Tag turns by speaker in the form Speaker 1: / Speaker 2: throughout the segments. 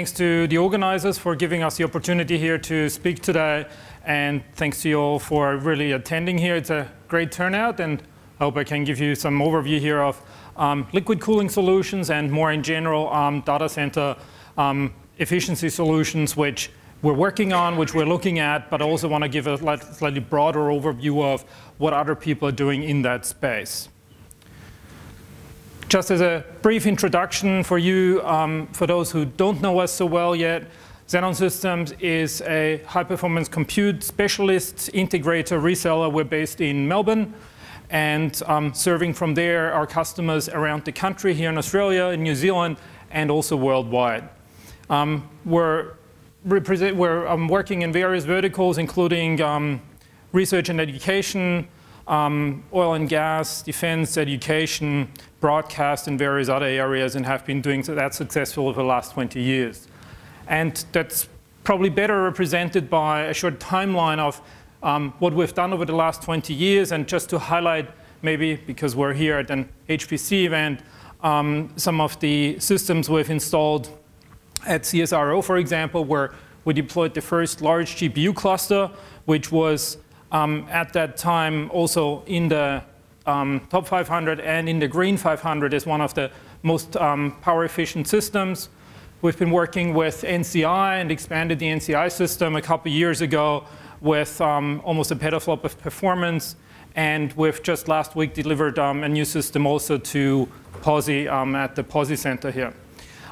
Speaker 1: thanks to the organizers for giving us the opportunity here to speak today. And thanks to you all for really attending here. It's a great turnout. And I hope I can give you some overview here of um, liquid cooling solutions and more in general um, data center um, efficiency solutions, which we're working on, which we're looking at, but also want to give a slightly broader overview of what other people are doing in that space. Just as a brief introduction for you, um, for those who don't know us so well yet, Xenon Systems is a high-performance compute specialist, integrator, reseller. We're based in Melbourne and um, serving from there our customers around the country here in Australia, in New Zealand, and also worldwide. Um, we're, we're um, working in various verticals, including um, research and education, um, oil and gas, defense, education, broadcast, and various other areas, and have been doing that successfully over the last 20 years. And that's probably better represented by a short timeline of um, what we've done over the last 20 years, and just to highlight maybe, because we're here at an HPC event, um, some of the systems we've installed at CSIRO, for example, where we deployed the first large GPU cluster, which was um, at that time also in the um, top 500 and in the green 500 is one of the most um, power efficient systems. We've been working with NCI and expanded the NCI system a couple years ago with um, almost a petaflop of performance. And we've just last week delivered um, a new system also to Pawsey um, at the Pawsey Center here.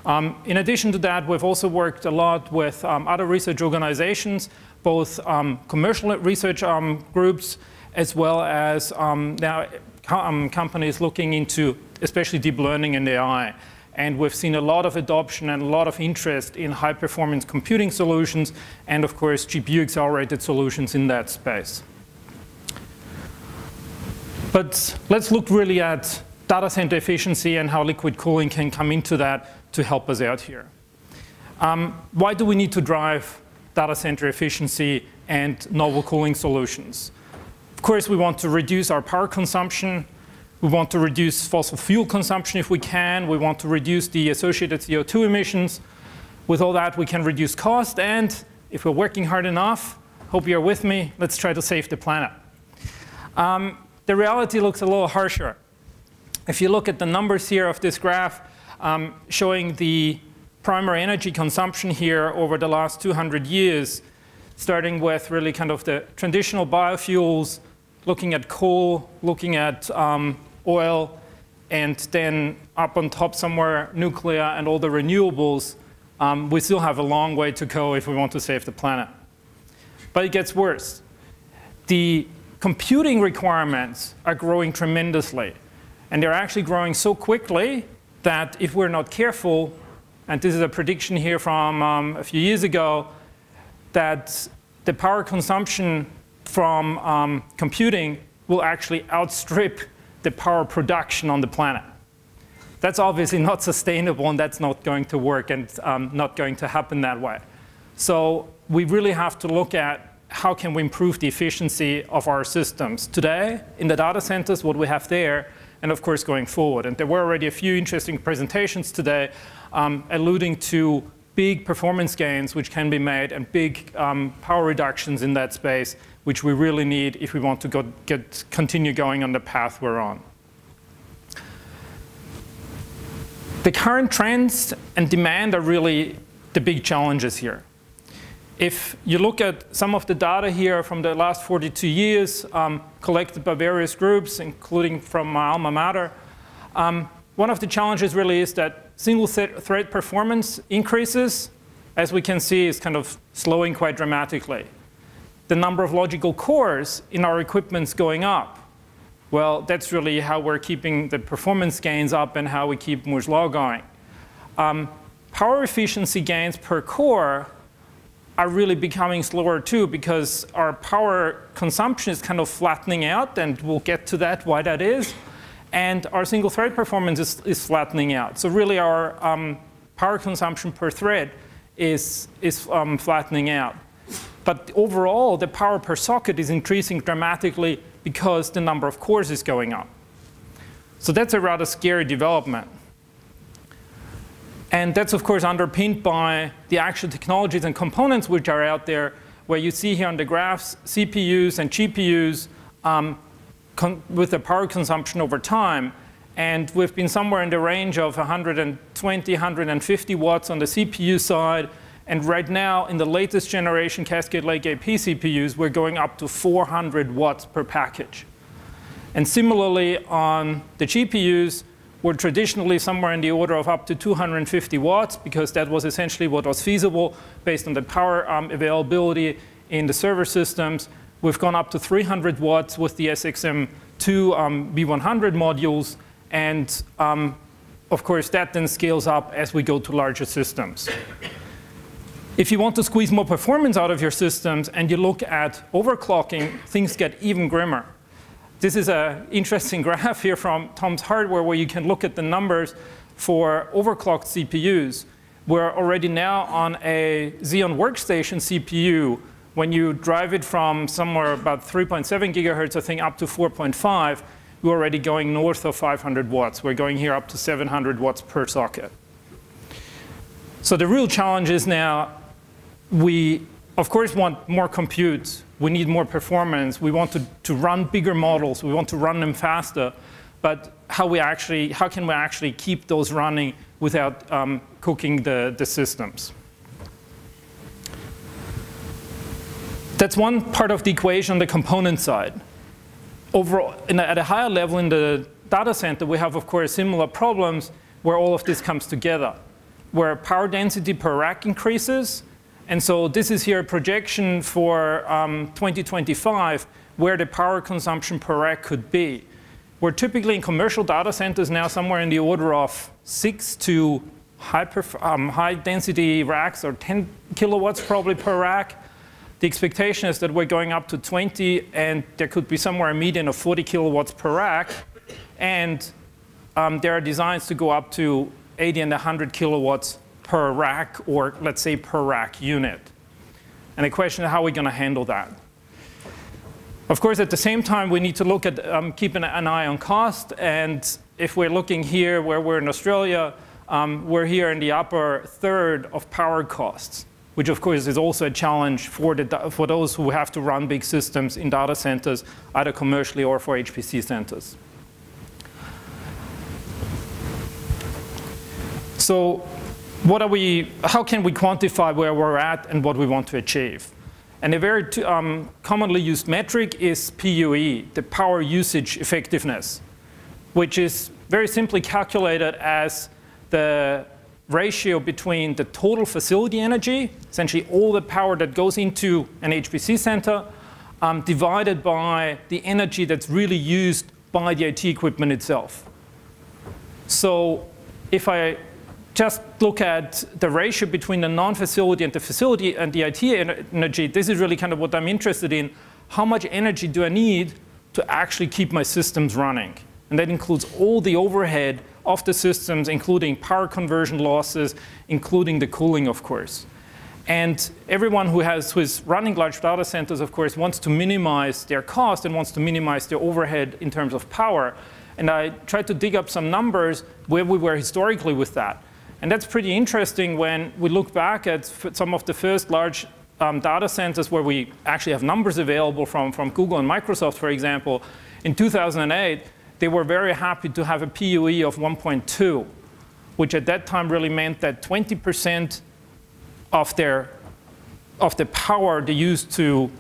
Speaker 1: Um, in addition to that, we've also worked a lot with um, other research organizations, both um, commercial research um, groups as well as um, now um, companies looking into especially deep learning and AI. And we've seen a lot of adoption and a lot of interest in high performance computing solutions and, of course, GPU accelerated solutions in that space. But let's look really at data center efficiency and how liquid cooling can come into that to help us out here. Um, why do we need to drive data center efficiency and novel cooling solutions? Of course, we want to reduce our power consumption. We want to reduce fossil fuel consumption if we can. We want to reduce the associated CO2 emissions. With all that, we can reduce cost. And if we're working hard enough, hope you're with me, let's try to save the planet. Um, the reality looks a little harsher. If you look at the numbers here of this graph, um, showing the primary energy consumption here over the last 200 years, starting with really kind of the traditional biofuels, looking at coal, looking at um, oil, and then up on top somewhere nuclear and all the renewables, um, we still have a long way to go if we want to save the planet. But it gets worse. The computing requirements are growing tremendously. And they're actually growing so quickly that if we're not careful, and this is a prediction here from um, a few years ago, that the power consumption from um, computing will actually outstrip the power production on the planet. That's obviously not sustainable and that's not going to work and um, not going to happen that way. So we really have to look at how can we improve the efficiency of our systems. Today, in the data centers, what we have there, and of course going forward. And there were already a few interesting presentations today um, alluding to big performance gains which can be made and big um, power reductions in that space, which we really need if we want to go, get, continue going on the path we're on. The current trends and demand are really the big challenges here. If you look at some of the data here from the last 42 years um, collected by various groups, including from my alma mater, um, one of the challenges really is that single thread performance increases, as we can see, is kind of slowing quite dramatically. The number of logical cores in our equipment is going up. Well, that's really how we're keeping the performance gains up and how we keep Moore's law going. Um, power efficiency gains per core are really becoming slower too because our power consumption is kind of flattening out, and we'll get to that, why that is and our single thread performance is, is flattening out. So really our um, power consumption per thread is, is um, flattening out. But overall, the power per socket is increasing dramatically because the number of cores is going up. So that's a rather scary development. And that's, of course, underpinned by the actual technologies and components which are out there, where you see here on the graphs CPUs and GPUs um, with the power consumption over time. And we've been somewhere in the range of 120, 150 watts on the CPU side. And right now, in the latest generation Cascade Lake AP CPUs, we're going up to 400 watts per package. And similarly, on the GPUs, were traditionally somewhere in the order of up to 250 watts because that was essentially what was feasible based on the power um, availability in the server systems. We've gone up to 300 watts with the SXM2 um, V100 modules. And um, of course, that then scales up as we go to larger systems. If you want to squeeze more performance out of your systems and you look at overclocking, things get even grimmer. This is an interesting graph here from Tom's Hardware where you can look at the numbers for overclocked CPUs. We're already now on a Xeon Workstation CPU. When you drive it from somewhere about 3.7 gigahertz, I think, up to 4.5, we're already going north of 500 watts. We're going here up to 700 watts per socket. So the real challenge is now we, of course, want more compute we need more performance, we want to, to run bigger models, we want to run them faster, but how, we actually, how can we actually keep those running without um, cooking the, the systems? That's one part of the equation, the component side. Overall, a, at a higher level in the data center, we have, of course, similar problems where all of this comes together, where power density per rack increases, and so this is here a projection for um, 2025 where the power consumption per rack could be. We're typically in commercial data centers now somewhere in the order of six to high, um, high density racks or 10 kilowatts probably per rack. The expectation is that we're going up to 20 and there could be somewhere a median of 40 kilowatts per rack. And um, there are designs to go up to 80 and 100 kilowatts per rack or let's say per rack unit. And the question is how are we going to handle that? Of course, at the same time, we need to look at um, keeping an eye on cost. And if we're looking here where we're in Australia, um, we're here in the upper third of power costs, which of course is also a challenge for, the, for those who have to run big systems in data centers, either commercially or for HPC centers. So what are we, how can we quantify where we're at and what we want to achieve? And a very um, commonly used metric is PUE, the power usage effectiveness, which is very simply calculated as the ratio between the total facility energy, essentially all the power that goes into an HPC center, um, divided by the energy that's really used by the IT equipment itself. So if I just look at the ratio between the non-facility and the facility and the IT energy, this is really kind of what I'm interested in. How much energy do I need to actually keep my systems running? And that includes all the overhead of the systems, including power conversion losses, including the cooling, of course. And everyone who, has, who is running large data centers, of course, wants to minimize their cost and wants to minimize their overhead in terms of power. And I tried to dig up some numbers where we were historically with that. And that's pretty interesting when we look back at some of the first large um, data centers where we actually have numbers available from, from Google and Microsoft, for example. In 2008, they were very happy to have a PUE of 1.2, which at that time really meant that 20% of their of the power they used to,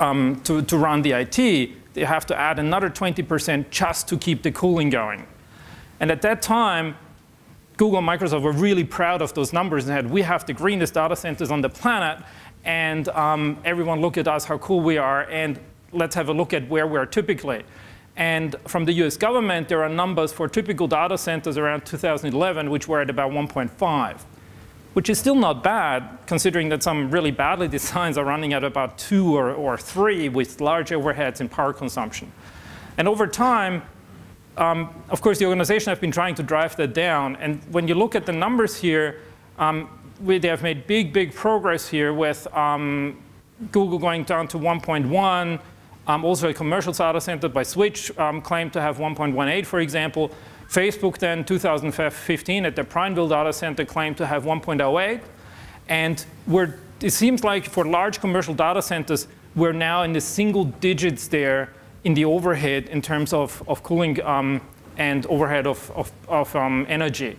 Speaker 1: um, to, to run the IT, they have to add another 20% just to keep the cooling going. And at that time, Google and Microsoft were really proud of those numbers and said, we have the greenest data centers on the planet, and um, everyone look at us, how cool we are, and let's have a look at where we're typically. And from the US government, there are numbers for typical data centers around 2011, which were at about 1.5, which is still not bad, considering that some really badly designed are running at about two or, or three with large overheads in power consumption. And over time, um, of course, the organization have been trying to drive that down. And when you look at the numbers here, um, we, they have made big, big progress here with um, Google going down to 1.1, Um, also a commercial data center by Switch um, claimed to have 1.18, for example. Facebook then, 2015, at the Prineville data center claimed to have 1.08. And it seems like for large commercial data centers, we're now in the single digits there in the overhead in terms of, of cooling um, and overhead of, of, of um, energy.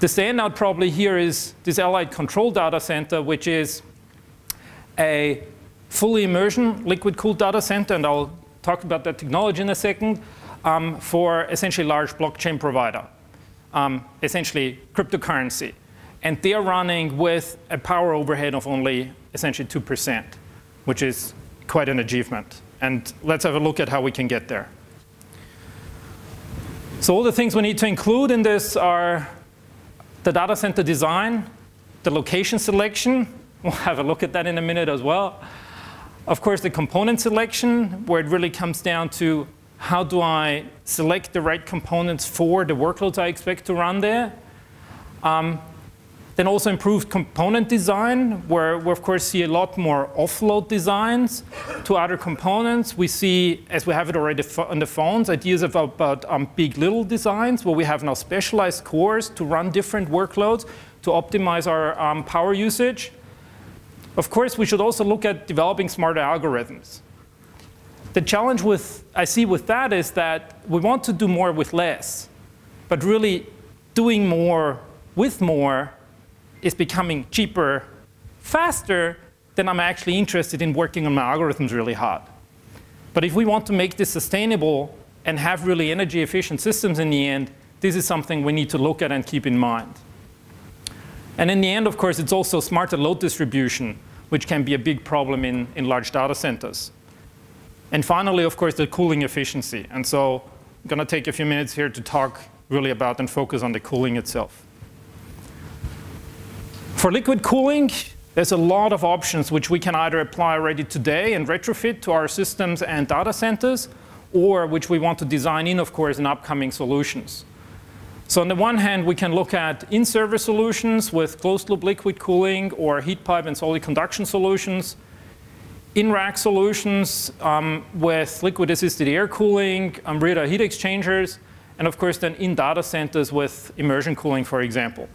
Speaker 1: The standout probably here is this Allied Control Data Center, which is a fully immersion liquid cooled data center, and I'll talk about that technology in a second, um, for essentially large blockchain provider, um, essentially cryptocurrency. And they're running with a power overhead of only essentially 2%, which is quite an achievement. And let's have a look at how we can get there. So all the things we need to include in this are the data center design, the location selection, we'll have a look at that in a minute as well. Of course, the component selection, where it really comes down to how do I select the right components for the workloads I expect to run there. Um, then also improved component design, where we of course see a lot more offload designs to other components. We see, as we have it already on the phones, ideas of, about um, big little designs, where we have now specialized cores to run different workloads to optimize our um, power usage. Of course, we should also look at developing smarter algorithms. The challenge with, I see with that is that we want to do more with less, but really doing more with more is becoming cheaper faster, then I'm actually interested in working on my algorithms really hard. But if we want to make this sustainable and have really energy efficient systems in the end, this is something we need to look at and keep in mind. And in the end, of course, it's also smarter load distribution, which can be a big problem in, in large data centers. And finally, of course, the cooling efficiency. And so I'm going to take a few minutes here to talk really about and focus on the cooling itself. For liquid cooling, there's a lot of options which we can either apply already today and retrofit to our systems and data centers, or which we want to design in, of course, in upcoming solutions. So on the one hand, we can look at in-server solutions with closed-loop liquid cooling or heat pipe and solid conduction solutions, in-rack solutions um, with liquid-assisted air cooling, Amrita heat exchangers, and of course then in data centers with immersion cooling, for example.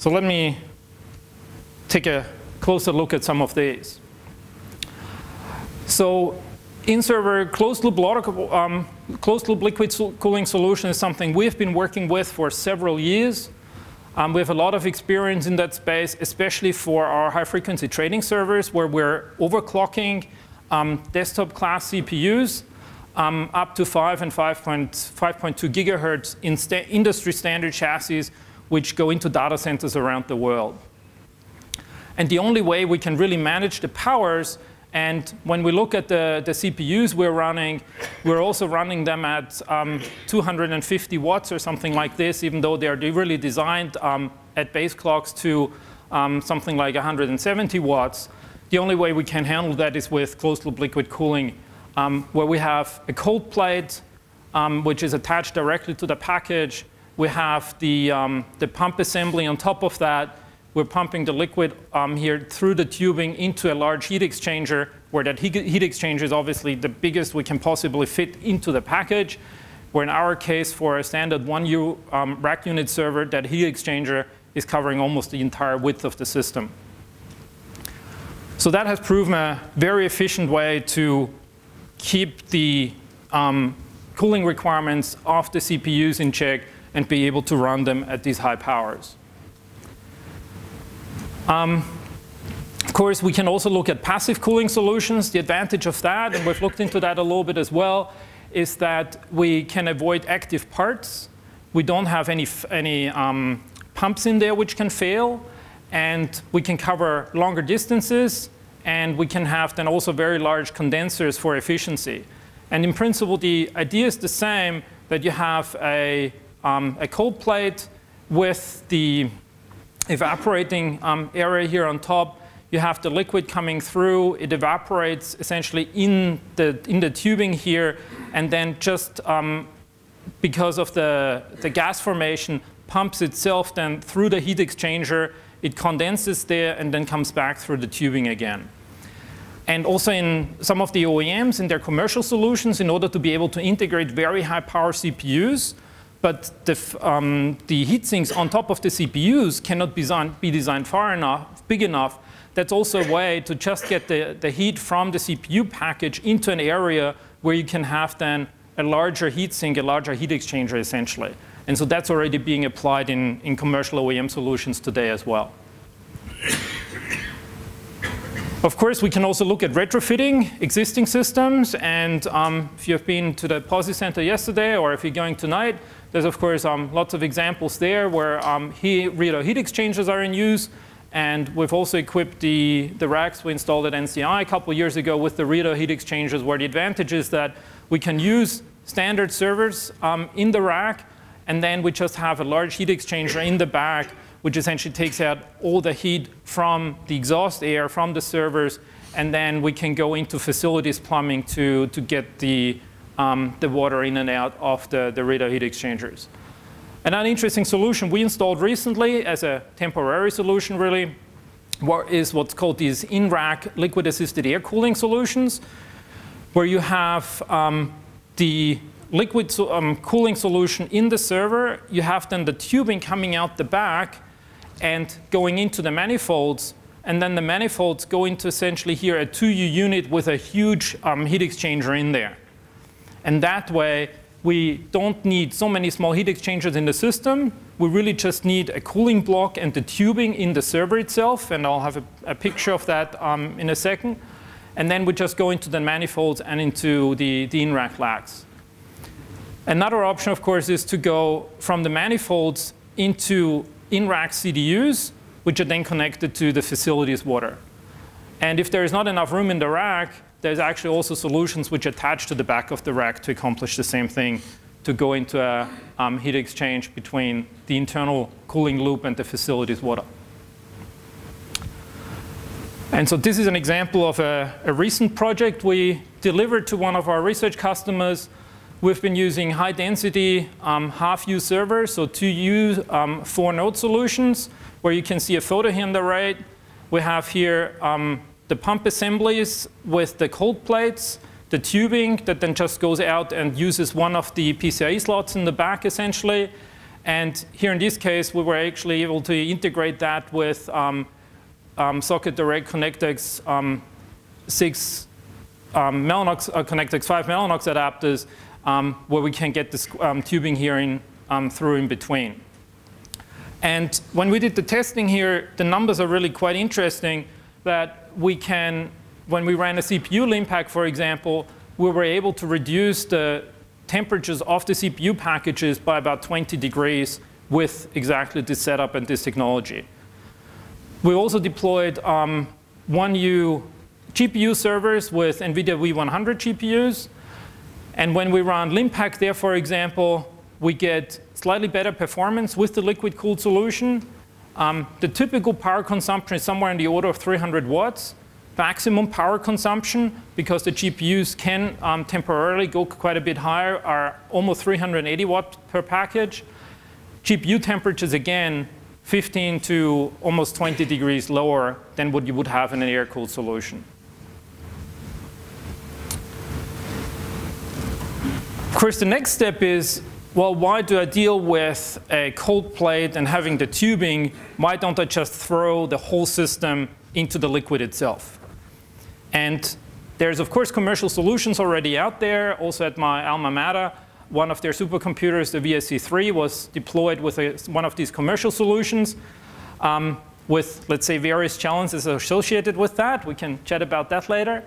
Speaker 1: So let me take a closer look at some of these. So in-server closed-loop um, closed loop liquid cooling solution is something we've been working with for several years. Um, we have a lot of experience in that space, especially for our high-frequency trading servers, where we're overclocking um, desktop class CPUs um, up to 5 and 5.2 gigahertz in sta industry standard chassis which go into data centers around the world. And the only way we can really manage the powers, and when we look at the, the CPUs we're running, we're also running them at um, 250 watts or something like this, even though they are really designed um, at base clocks to um, something like 170 watts. The only way we can handle that is with closed-loop liquid cooling, um, where we have a cold plate, um, which is attached directly to the package, we have the, um, the pump assembly on top of that. We're pumping the liquid um, here through the tubing into a large heat exchanger, where that heat, exchanger is obviously the biggest we can possibly fit into the package. Where in our case, for a standard 1U um, rack unit server, that heat exchanger is covering almost the entire width of the system. So that has proven a very efficient way to keep the um, cooling requirements of the CPUs in check and be able to run them at these high powers. Um, of course, we can also look at passive cooling solutions. The advantage of that, and we've looked into that a little bit as well, is that we can avoid active parts. We don't have any, any um, pumps in there which can fail. And we can cover longer distances. And we can have then also very large condensers for efficiency. And in principle, the idea is the same, that you have a um, a cold plate with the evaporating um, area here on top. You have the liquid coming through. It evaporates essentially in the, in the tubing here. And then just um, because of the, the gas formation, pumps itself then through the heat exchanger. It condenses there and then comes back through the tubing again. and also in some of the OEMs in their commercial solutions in order to be able to integrate very high power CPUs. But the, um, the heat sinks on top of the CPUs cannot be designed, be designed far enough, big enough. That's also a way to just get the, the heat from the CPU package into an area where you can have then a larger heat sink, a larger heat exchanger essentially. And so that's already being applied in, in commercial OEM solutions today as well. Of course, we can also look at retrofitting existing systems. And um, if you've been to the Pawsey Center yesterday, or if you're going tonight, there's, of course, um, lots of examples there where um, heat, heat exchangers are in use. And we've also equipped the, the racks we installed at NCI a couple years ago with the rear door heat exchangers, where the advantage is that we can use standard servers um, in the rack, and then we just have a large heat exchanger in the back which essentially takes out all the heat from the exhaust air from the servers, and then we can go into facilities plumbing to, to get the, um, the water in and out of the, the rear door heat exchangers. Another interesting solution we installed recently as a temporary solution really is what's called these in-rack liquid-assisted air cooling solutions, where you have um, the liquid um, cooling solution in the server. You have then the tubing coming out the back and going into the manifolds. And then the manifolds go into essentially here a 2U unit with a huge um, heat exchanger in there. And that way, we don't need so many small heat exchangers in the system. We really just need a cooling block and the tubing in the server itself. And I'll have a, a picture of that um, in a second. And then we just go into the manifolds and into the, the in-rack lags. Another option, of course, is to go from the manifolds into in-rack CDUs, which are then connected to the facility's water. And if there is not enough room in the rack, there's actually also solutions which attach to the back of the rack to accomplish the same thing, to go into a um, heat exchange between the internal cooling loop and the facility's water. And so this is an example of a, a recent project we delivered to one of our research customers We've been using high density um, half U servers, so 2U um, four node solutions, where you can see a photo here on the right. We have here um, the pump assemblies with the cold plates, the tubing that then just goes out and uses one of the PCIe slots in the back essentially. And here in this case, we were actually able to integrate that with um, um, Socket Direct ConnectX um, 6 um, Mellanox, uh, ConnectX 5 Mellanox adapters um, where we can get this um, tubing here in, um, through in between. And when we did the testing here, the numbers are really quite interesting that we can, when we ran a CPU LINPACK, for example, we were able to reduce the temperatures of the CPU packages by about 20 degrees with exactly this setup and this technology. We also deployed um, 1U GPU servers with NVIDIA V100 GPUs. And when we run LINPACK there, for example, we get slightly better performance with the liquid cooled solution. Um, the typical power consumption is somewhere in the order of 300 watts. Maximum power consumption, because the GPUs can um, temporarily go quite a bit higher, are almost 380 watts per package. GPU temperatures, again, 15 to almost 20 degrees lower than what you would have in an air-cooled solution. Of course, the next step is, well, why do I deal with a cold plate and having the tubing? Why don't I just throw the whole system into the liquid itself? And there's, of course, commercial solutions already out there. Also at my alma mater, one of their supercomputers, the VSC3, was deployed with a, one of these commercial solutions um, with, let's say, various challenges associated with that. We can chat about that later.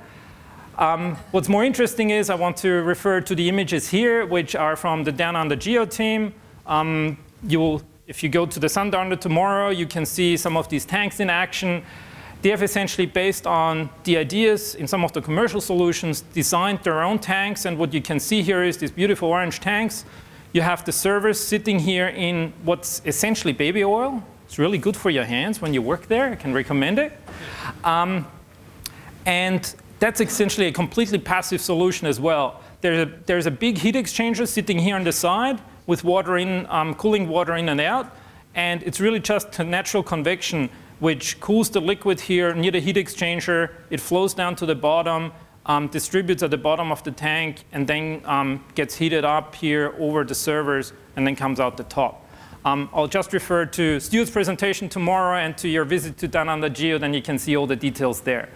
Speaker 1: Um, what's more interesting is I want to refer to the images here, which are from the Down Under Geo team. Um, you will, if you go to the Sundowner tomorrow, you can see some of these tanks in action. They have essentially, based on the ideas in some of the commercial solutions, designed their own tanks. And what you can see here is these beautiful orange tanks. You have the servers sitting here in what's essentially baby oil. It's really good for your hands when you work there. I can recommend it. Um, and that's essentially a completely passive solution as well. There's a, there's a big heat exchanger sitting here on the side with water in, um, cooling water in and out. And it's really just natural convection which cools the liquid here near the heat exchanger. It flows down to the bottom, um, distributes at the bottom of the tank, and then um, gets heated up here over the servers, and then comes out the top. Um, I'll just refer to Stuart's presentation tomorrow and to your visit to Down Under Geo, then you can see all the details there.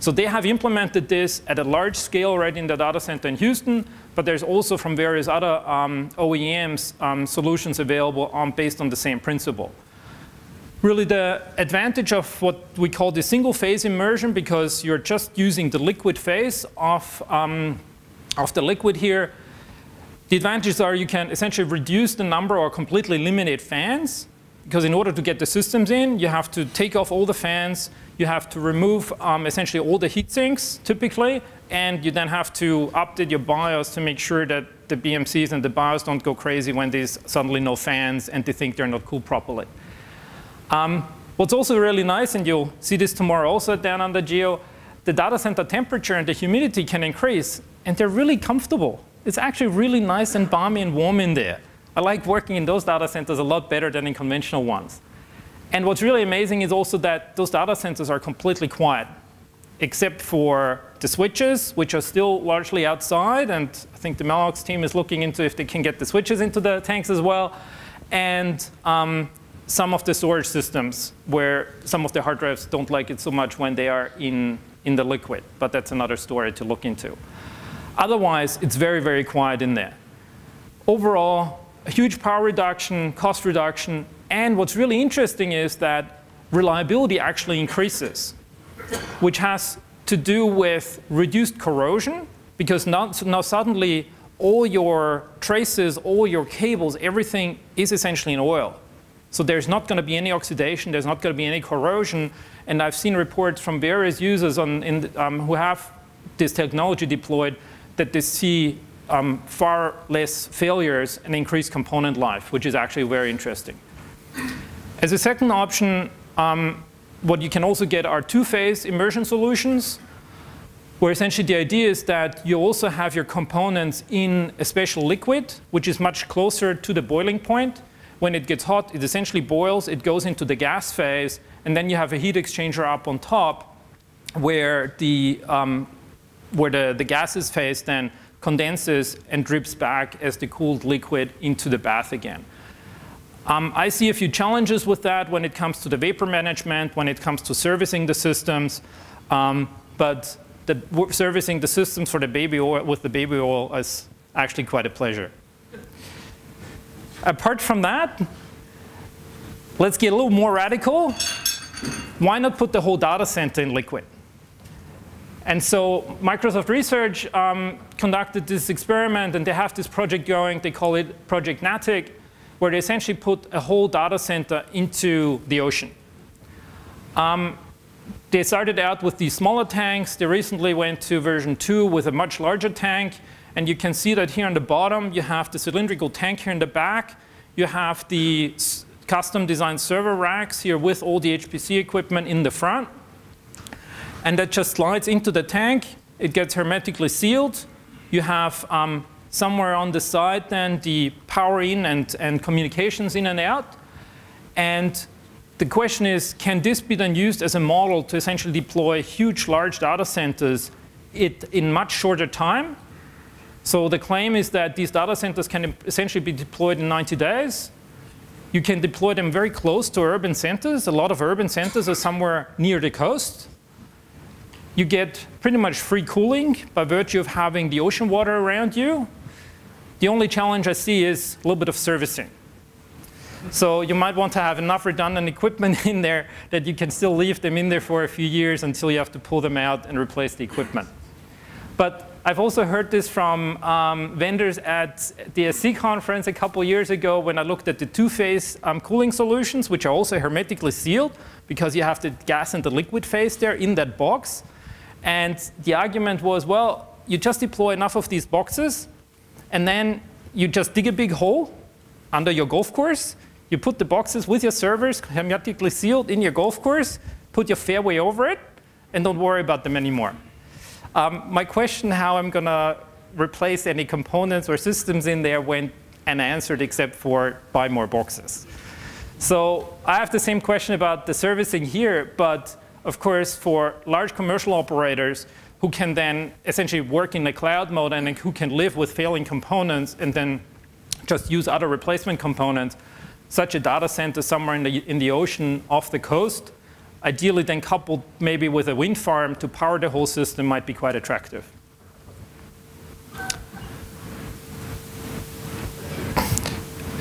Speaker 1: So they have implemented this at a large scale already in the data center in Houston, but there's also from various other um, OEMs um, solutions available um, based on the same principle. Really the advantage of what we call the single phase immersion because you're just using the liquid phase of, um, of the liquid here the advantages are you can essentially reduce the number or completely eliminate fans because in order to get the systems in, you have to take off all the fans, you have to remove um, essentially all the heat sinks typically, and you then have to update your BIOS to make sure that the BMCs and the BIOS don't go crazy when there's suddenly no fans and they think they're not cooled properly. Um, what's also really nice, and you'll see this tomorrow also Down Under Geo, the data center temperature and the humidity can increase, and they're really comfortable it's actually really nice and balmy and warm in there. I like working in those data centers a lot better than in conventional ones. And what's really amazing is also that those data centers are completely quiet, except for the switches, which are still largely outside. And I think the Mellanox team is looking into if they can get the switches into the tanks as well. And um, some of the storage systems where some of the hard drives don't like it so much when they are in, in the liquid. But that's another story to look into. Otherwise, it's very, very quiet in there. Overall, a huge power reduction, cost reduction, and what's really interesting is that reliability actually increases, which has to do with reduced corrosion, because now, now suddenly all your traces, all your cables, everything is essentially in oil. So there's not going to be any oxidation, there's not going to be any corrosion, and I've seen reports from various users on, in, um, who have this technology deployed that they see um, far less failures and increased component life, which is actually very interesting. As a second option, um, what you can also get are two-phase immersion solutions, where essentially the idea is that you also have your components in a special liquid, which is much closer to the boiling point. When it gets hot, it essentially boils, it goes into the gas phase, and then you have a heat exchanger up on top where the um, where the, the gases phase then condenses and drips back as the cooled liquid into the bath again. Um, I see a few challenges with that when it comes to the vapor management, when it comes to servicing the systems, um, but the, servicing the systems for the baby oil with the baby oil is actually quite a pleasure. Apart from that, let's get a little more radical. Why not put the whole data center in liquid? And so Microsoft Research um, conducted this experiment, and they have this project going. They call it Project Natick, where they essentially put a whole data center into the ocean. Um, they started out with these smaller tanks. They recently went to version 2 with a much larger tank. And you can see that here on the bottom, you have the cylindrical tank here in the back. You have the custom designed server racks here with all the HPC equipment in the front and that just slides into the tank. It gets hermetically sealed. You have um, somewhere on the side then the power in and, and communications in and out. And the question is, can this be then used as a model to essentially deploy huge, large data centers it, in much shorter time? So the claim is that these data centers can essentially be deployed in 90 days. You can deploy them very close to urban centers. A lot of urban centers are somewhere near the coast you get pretty much free cooling by virtue of having the ocean water around you. The only challenge I see is a little bit of servicing. So you might want to have enough redundant equipment in there that you can still leave them in there for a few years until you have to pull them out and replace the equipment. But I've also heard this from um, vendors at the SC conference a couple years ago when I looked at the two-phase um, cooling solutions, which are also hermetically sealed because you have the gas and the liquid phase there in that box. And the argument was, well, you just deploy enough of these boxes, and then you just dig a big hole under your golf course. You put the boxes with your servers hermetically sealed in your golf course, put your fairway over it, and don't worry about them anymore. Um, my question how I'm going to replace any components or systems in there went unanswered except for buy more boxes. So I have the same question about the servicing here, but of course, for large commercial operators who can then essentially work in the cloud mode and who can live with failing components and then just use other replacement components, such a data center somewhere in the, in the ocean off the coast, ideally then coupled maybe with a wind farm to power the whole system might be quite attractive.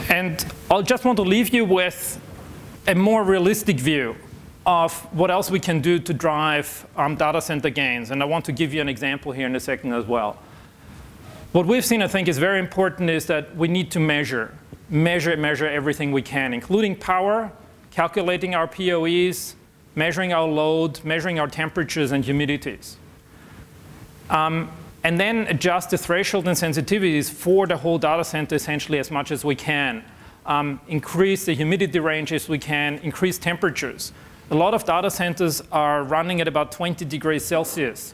Speaker 1: And I'll just want to leave you with a more realistic view of what else we can do to drive um, data center gains. And I want to give you an example here in a second as well. What we've seen, I think, is very important is that we need to measure, measure, measure everything we can, including power, calculating our PUEs, measuring our load, measuring our temperatures and humidities. Um, and then adjust the threshold and sensitivities for the whole data center essentially as much as we can. Um, increase the humidity range as we can, increase temperatures. A lot of data centers are running at about 20 degrees Celsius,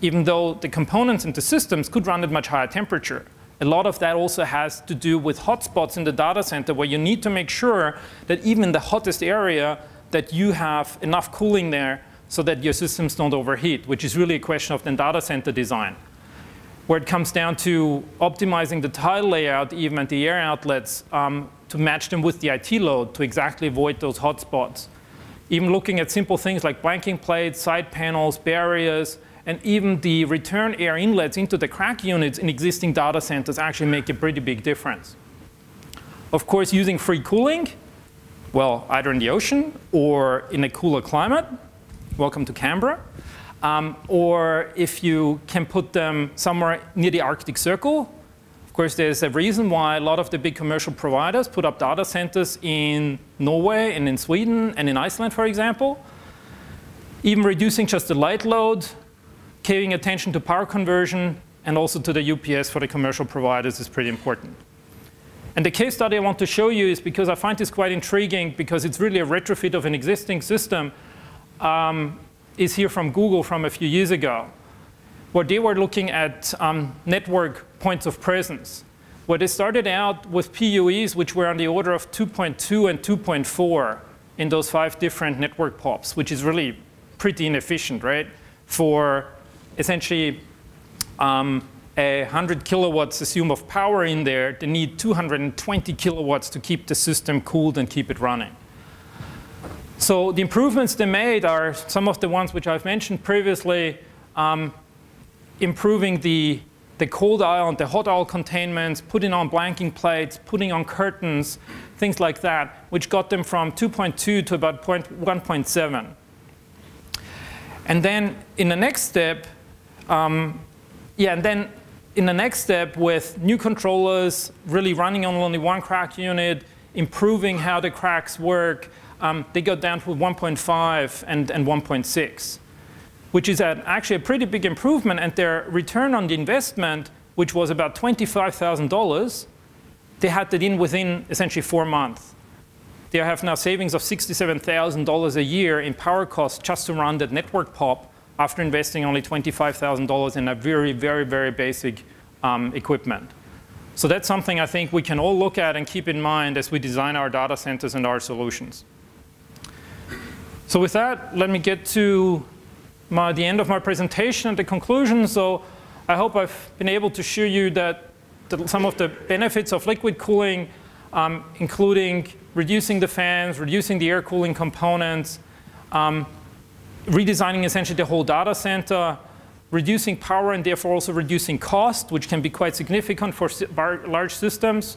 Speaker 1: even though the components and the systems could run at much higher temperature. A lot of that also has to do with hotspots in the data center where you need to make sure that even the hottest area that you have enough cooling there so that your systems don't overheat, which is really a question of the data center design where it comes down to optimizing the tile layout even at the air outlets um, to match them with the IT load to exactly avoid those hotspots. Even looking at simple things like blanking plates, side panels, barriers, and even the return air inlets into the CRAC units in existing data centers actually make a pretty big difference. Of course, using free cooling, well, either in the ocean or in a cooler climate, welcome to Canberra, um, or if you can put them somewhere near the Arctic Circle. Of course, there's a reason why a lot of the big commercial providers put up data centers in Norway and in Sweden and in Iceland, for example. Even reducing just the light load, paying attention to power conversion, and also to the UPS for the commercial providers is pretty important. And the case study I want to show you is because I find this quite intriguing because it's really a retrofit of an existing system. Um, is here from Google from a few years ago, where they were looking at um, network points of presence, where they started out with PUEs which were on the order of 2.2 and 2.4 in those five different network pops, which is really pretty inefficient, right? For essentially um, a 100 kilowatts assume of power in there, they need 220 kilowatts to keep the system cooled and keep it running. So the improvements they made are some of the ones which I've mentioned previously, um, improving the, the cold aisle and the hot aisle containments, putting on blanking plates, putting on curtains, things like that, which got them from 2.2 to about 1.7. And then in the next step, um, yeah, and then in the next step with new controllers, really running on only one CRAC unit, improving how the CRACs work, um, they got down to 1.5 and, and 1.6, which is actually a pretty big improvement. And their return on the investment, which was about $25,000, they had that in within essentially four months. They have now savings of $67,000 a year in power costs just to run that network pop after investing only $25,000 in a very, very, very basic um, equipment. So that's something I think we can all look at and keep in mind as we design our data centers and our solutions. So with that, let me get to my, the end of my presentation and the conclusion. So I hope I've been able to show you that, some of the benefits of liquid cooling, um, including reducing the fans, reducing the air cooling components, um, redesigning essentially the whole data center, reducing power and therefore also reducing cost, which can be quite significant for large systems,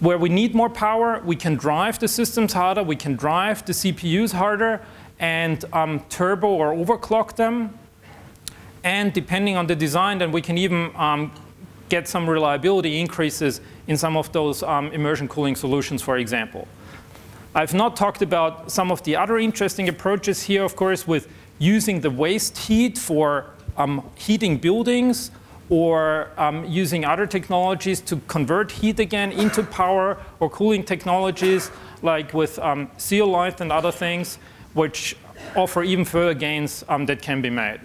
Speaker 1: where we need more power, we can drive the systems harder, we can drive the CPUs harder, and um, turbo or overclock them. And depending on the design, then we can even um, get some reliability increases in some of those um, immersion cooling solutions, for example. I've not talked about some of the other interesting approaches here, of course, with using the waste heat for um, heating buildings or um, using other technologies to convert heat again into power or cooling technologies like with um, Zeolite and other things which offer even further gains um, that can be made.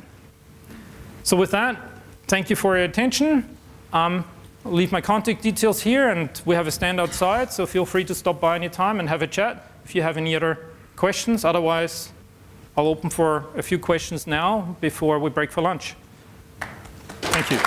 Speaker 1: So with that, thank you for your attention. Um, I'll leave my contact details here and we have a stand outside so feel free to stop by anytime and have a chat. if you have any other questions. Otherwise, I'll open for a few questions now before we break for lunch. Thank you.